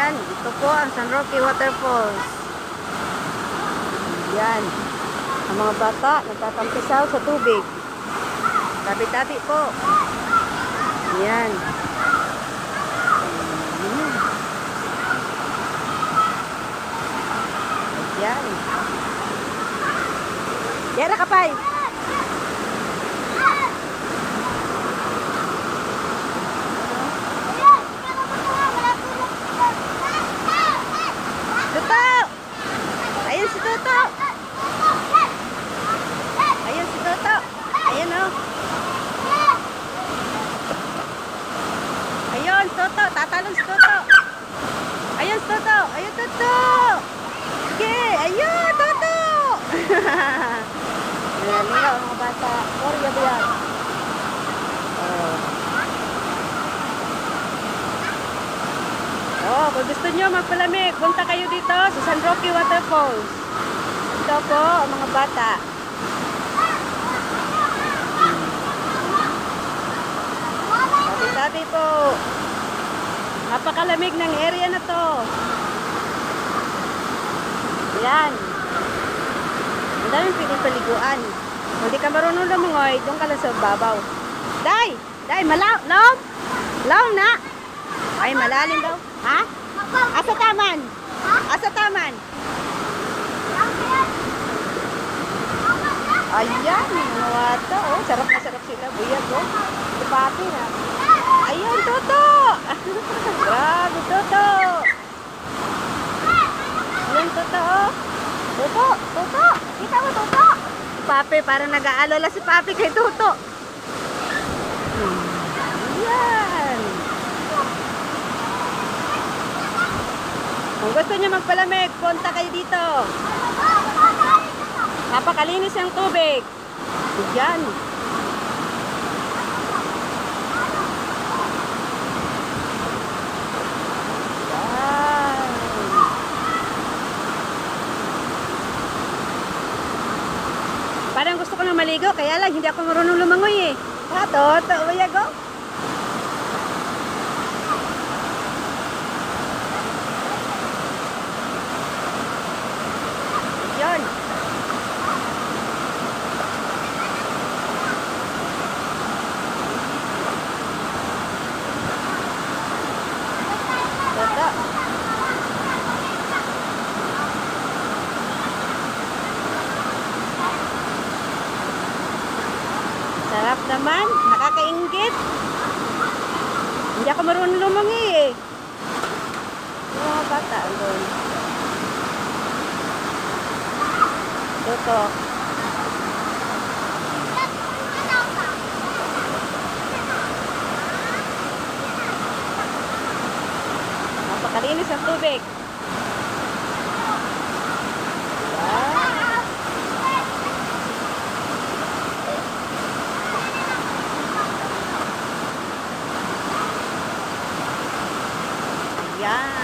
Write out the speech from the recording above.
Yan, ito po ang San Roque Waterfalls. Yan. Ang mga bata nagtatampisaw sa tubig. Tabi-tabi po. Yan. Mm. Yan. Yara ka Tuto! Ayun si Tuto! Ayun si Tuto! Ayun oh. Ayun, Tuto! Tatalon si Tuto! Ayun si Tuto! Ayun Tuto! Sige! Ayun, Tuto! Ang mga bata. Orya ba yan? Oh. Oh, kung gusto nyo magpalamig, punta kayo dito sa San Roque Waterfalls. Ito po, ang mga bata. Sabi-sabi po. Napakalamig ng area na to. Yan. Ang daming piling paliguan. Kung di ka marunong lumungoy, doon ka lang sa babaw. Day! Day, malaw! Lom! Lom na! Ay, malalim daw. Ha? Asa taman? Asa taman? Ayan, mga wata. Oh, sarap na sarap sila. Buyag, oh. Kupati na. Ayun, Toto! Grabe, Toto! Ayun, Toto, oh. Toto, Toto! Kita mo, Toto! Si Papi, parang nag-aalala si Papi kay Toto. Hmm. Ayan. Kung gusto niyo magpalamig, punta kayo dito. Napakalinis ang tubig. Yan. Yan. Parang gusto ko nang maligo, kaya lang hindi ako marunong lumangoy eh. Ah, toto, umayago. Yun. Toto. Sarap naman. Nakakaingit. Hindi ako marunong lumangi eh. Yung mga bata doon. Toto. Napakalinis ang tubig. 야.